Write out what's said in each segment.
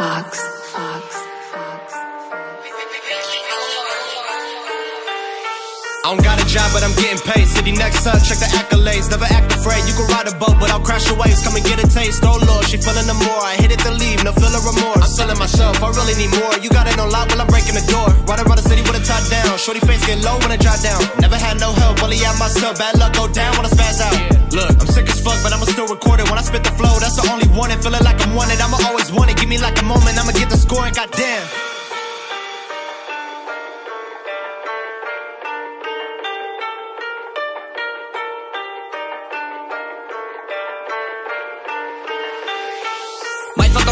Fox, Fox, I don't got a job, but I'm getting paid. City next up, check the accolades. Never act afraid. You can ride a boat, but I'll crash your waves. Come and get a taste. Oh Lord, she feeling the more. I hit it to leave, no feeling remorse. I'm feeling myself, I really need more. You got it on lock while I'm breaking the door. Ride around the city with a top down. Shorty face get low when I drop down. Never had no help, only out myself. Bad luck go down when I spaz out. Look, I'm sick as fuck, but I'ma still record it. When I spit the flow, that's the only one. And feeling like I'm wanted, I'ma always want it. Give me like a moment, I'ma get the score and goddamn.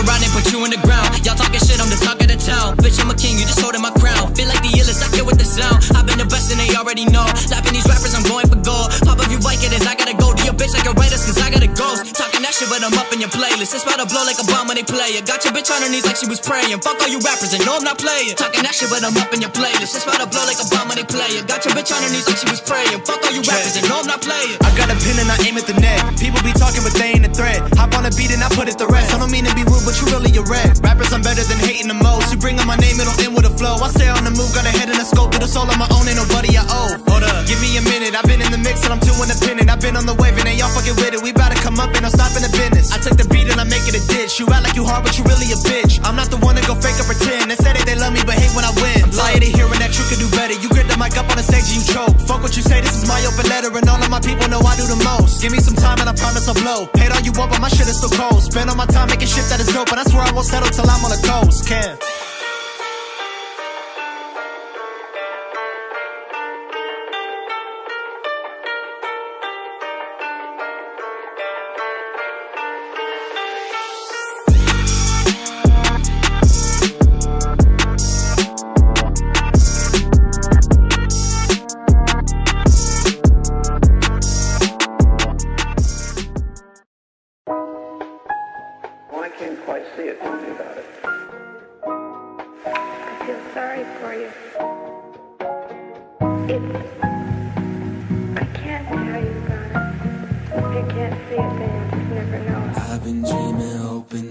Around and put you in the ground. Y'all talking shit, I'm the talk of the town. Bitch, I'm a king, you just holding my crown. Feel like the illest, I get with the sound. I've been the best and they already know. Lapping these rappers, I'm going for gold. Pop up, you like it, is I gotta go. Bitch like a writers, cause I got a ghost. Talking that shit, but I'm up in your playlist. It's about to blow like a bomb when they play it. Got your bitch on her knees like she was praying. Fuck all you rappers and know I'm not playing. Talking that shit, but I'm up in your playlist. It's about to blow like a bomb when they play it. Got your bitch on her knees like she was praying. Fuck all you rappers and know I'm not playing. I got a pin and I aim at the neck. People be talking, but they ain't a threat. Hop on a beat and I put it to rest. I don't mean to be rude, but you really a red. Rappers, I'm better than hating the most. You bring up my name, it'll end with a flow. I stay on the move, got a head and a scope. Did a soul on my own, ain't nobody I owe. Hold up, give me a minute. I've been in the mix and I'm too independent. I've been on the wave and they all fucking with it. We bout to come up and I'm stopping the business. I took the beat and I make it a ditch. You act like you hard, but you really a bitch. I'm not the one to go fake or pretend. They say that they love me, but hate when I win. I'm tired of hearing that you can do better. You grip the mic up on the stage and you choke. Fuck what you say, this is my open letter, and all of my people know I do the most. Give me some time and I promise I'll blow. Hate all you want, but my shit is still cold. Spend all my time making shit that is dope, and I swear I won't settle till I'm on the coast. Can.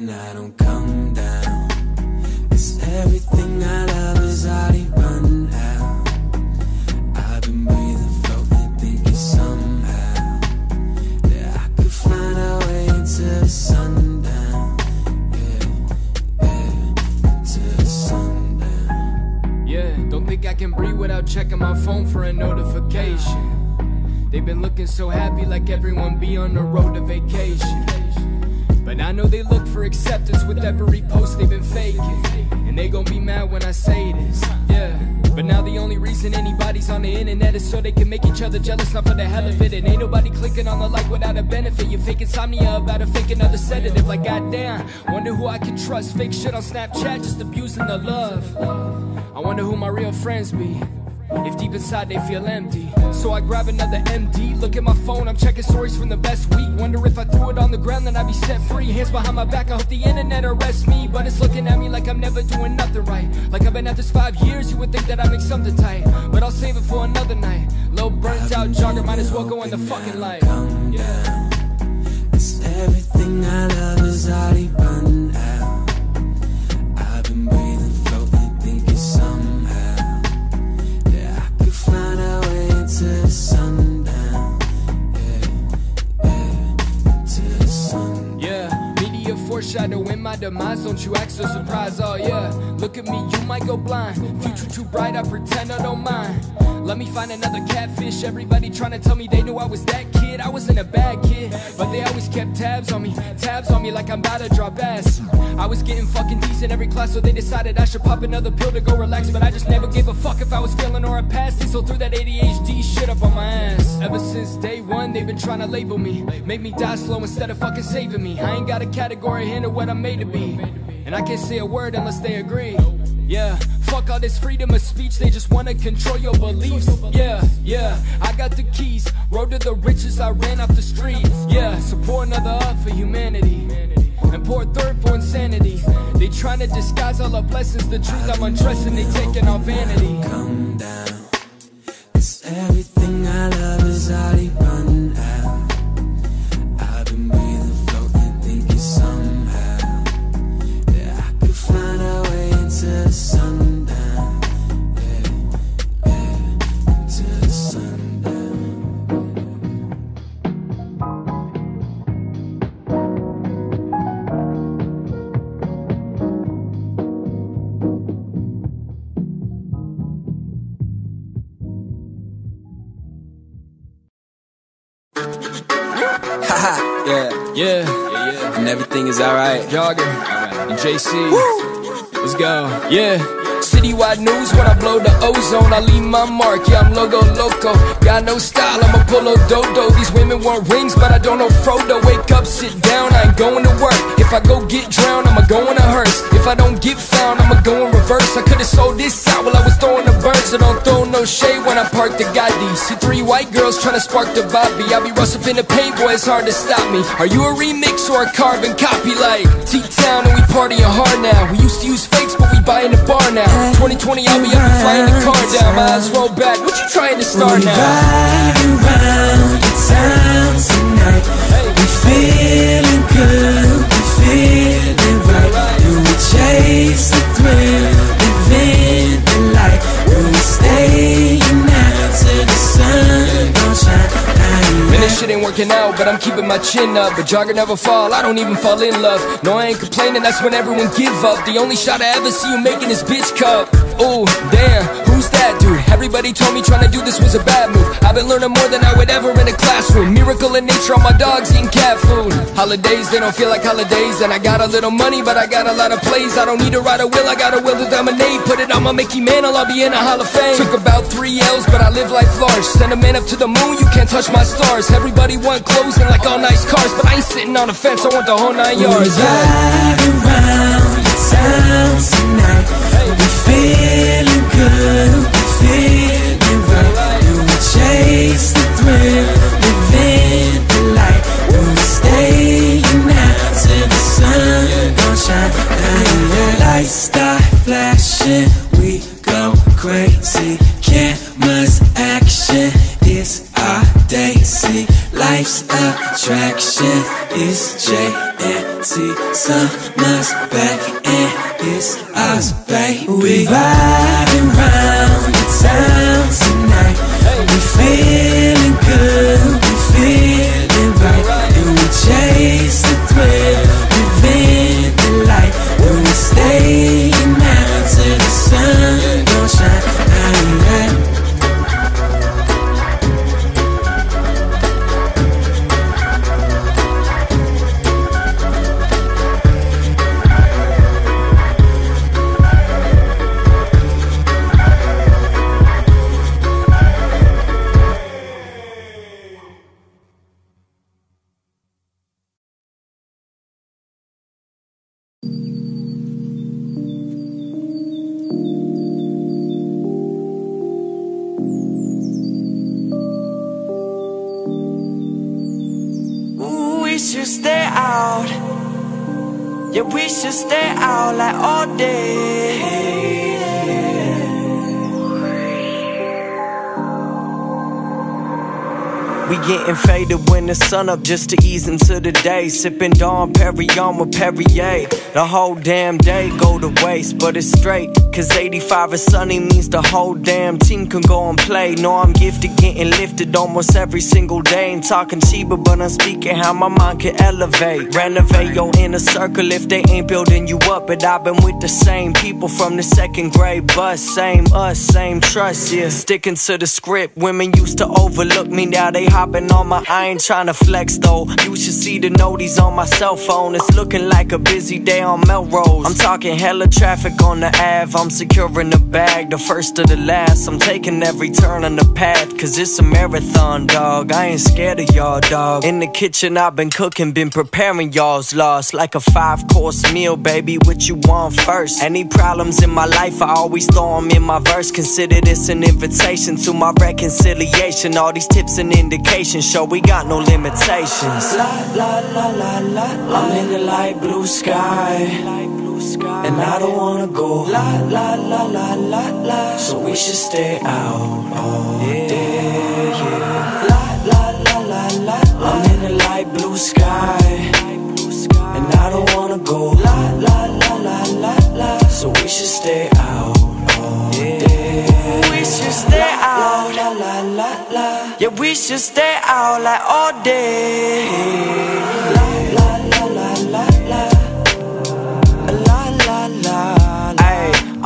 I don't come everything I love is already out. I've been breathing, thinking somehow that I could find a way sundown. Yeah, sundown. Yeah, don't think I can breathe without checking my phone for a notification. They've been looking so happy like everyone be on the road to vacation. But I know they look for acceptance with every post they've been faking. And they gon' be mad when I say this, yeah. But now the only reason anybody's on the internet is so they can make each other jealous, not for the hell of it. And ain't nobody clicking on the like without a benefit. You fake insomnia about to fake another sedative. Like goddamn, wonder who I can trust. Fake shit on Snapchat, just abusing the love. I wonder who my real friends be. If deep inside they feel empty. So I grab another MD, look at my phone, I'm checking stories from the best week. Wonder if I threw it on the ground, then I'd be set free. Hands behind my back, I hope the internet arrests me. But it's looking at me like I'm never doing nothing right. Like I've been at this five years, you would think that I make something tight. But I'll save it for another night. Low burnt out jogger, might as well go in the fucking light. Yeah. Cause everything I love is already run out. Foreshadowing my demise. Don't you act so surprised. Oh, yeah. Look at me, you might go blind. Future too bright, I pretend I don't mind. Let me find another catfish. Everybody trying to tell me they knew I was that kid. I wasn't a bad kid, but they always kept tabs on me. Tabs on me like I'm about to drop ass. I was getting fucking decent every class, so they decided I should pop another pill to go relax. But I just never gave a fuck if I was failing or I passed it. So threw that ADHD shit up on my ass. Ever since day one, they've been trying to label me. Make me die slow instead of fucking saving me. I ain't got a category handle what I'm made to be. And I can't say a word unless they agree. Yeah, fuck all this freedom of speech, they just wanna control your beliefs. Yeah, yeah, I got the keys. Road to the riches, I ran off the street. Yeah, pour another up for humanity. And pour a third for insanity. They trying to disguise all our blessings, the truth I'm undressing, they taking our vanity. Come down. Yeah, Yeah, yeah. and everything is alright. Jogger and JC. Let's go. Yeah. Citywide news when I blow the ozone, I leave my mark. Yeah, I'm logo loco. Got no style, I'm a polo dodo. These women want rings, but I don't know Frodo. Wake up, sit down, I ain't going to work. If I go get drowned, I'ma go in a hearse. If I don't get found, I'ma go in reverse. I could've sold this out while I was throwing the birds, so don't shade when I park the Gotti. See three white girls trying to spark the Bobby. I be rustle in the paint, boy, it's hard to stop me. Are you a remix or a carbon copy like T-Town and we partying hard now? We used to use fakes, but we buying the bar now. 2020, I'll be up and flying the car down. My eyes roll back. What you trying to start now? The out, but I'm keeping my chin up. But jogger never fall, I don't even fall in love. No, I ain't complaining, that's when everyone give up. The only shot I ever see you making is bitch cup. Ooh, damn, who's that dude? Everybody told me trying to do this was a bad move. I've been learning more than I would ever in a classroom. Miracle in nature, all my dogs eating cat food. Holidays, they don't feel like holidays. And I got a little money, but I got a lot of plays. I don't need to ride a will, I got a will to dominate. Put it on my Mickey Mantle, I'll be in a Hall of Fame. Took about three L's, but I live life large. Send a man up to the moon, you can't touch my stars. Everybody want clothes and like all nice cars, but I ain't sitting on a fence, I want the whole nine yards. Ride around the town tonight. We feeling right. Do we chase the thrill, living the light? Do we stay out till the sun don't shine? Now your lights start flashing, we go crazy. Cameras action, it's our day. See, life's attraction is JNT. Summer's back and it's us, baby. We riding should stay out. Yeah, we should stay out like all day. We getting faded when the sun up just to ease into the day. Sipping Dom Perignon with Perrier. The whole damn day go to waste, but it's straight. Cause 85 is sunny means the whole damn team can go and play. Know I'm gifted, getting lifted almost every single day. Ain't talking cheaper, but I'm speaking how my mind can elevate. Renovate your inner circle if they ain't building you up. But I've been with the same people from the second grade bus. Same us, same trust, yeah. Sticking to the script. Women used to overlook me, now they hopping on my. I ain't trying to flex though. You should see the noties on my cell phone. It's looking like a busy day on Melrose. I'm talking hella traffic on the Ave. I'm securing the bag, the first of the last. I'm taking every turn on the path, cause it's a marathon, dog. I ain't scared of y'all, dog. In the kitchen, I've been cooking, been preparing y'all's loss. Like a five course meal, baby. What you want first? Any problems in my life, I always throw 'em in my verse. Consider this an invitation to my reconciliation. All these tips and indications show we got no limitations. La la la la la. I'm in the light blue sky. And I don't wanna go la la la la la la. So we should stay out all day. Yeah. La la la la la. I'm in the light blue sky. And I don't wanna go la la la la la la. So we should stay out all day. We should stay Yeah, we should stay out like all day.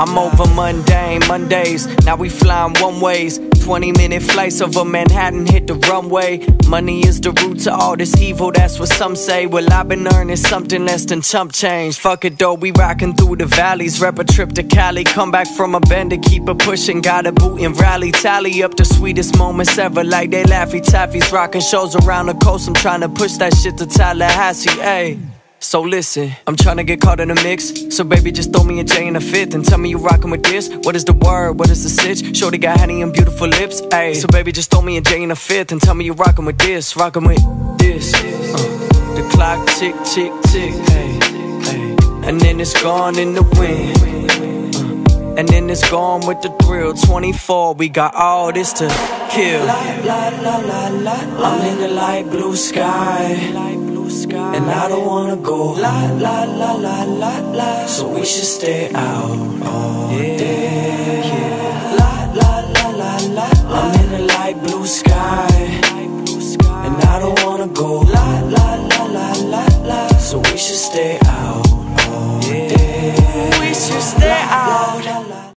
I'm over mundane Mondays. Now we flying one ways. 20 minute flights over Manhattan, hit the runway. Money is the root to all this evil, that's what some say. Well, I've been earning something less than chump change. Fuck it though, we rockin' through the valleys. Rep a trip to Cali, come back from a bend to keep it pushing. Got a boot and rally, tally up the sweetest moments ever. Like they laffy taffies, rockin' shows around the coast. I'm trying to push that shit to Tallahassee, ayy. So listen, I'm tryna get caught in the mix. So baby, just throw me a J in a fifth and tell me you rockin' with this. What is the word? What is the sitch? Shorty got honey and beautiful lips. Ayy, so baby, just throw me a J in a fifth and tell me you rockin' with this, rockin' with this. Uh, the clock tick, tick, tick. Ayy, and then it's gone in the wind. Uh, and then it's gone with the thrill. 24, we got all this to kill. I'm in the light blue sky don't wanna go la la la la la la. So we should stay out all day. Yeah. La la la la la. I'm in a light blue sky, and I don't wanna go la la la la la la. So we should stay out all day. We should stay.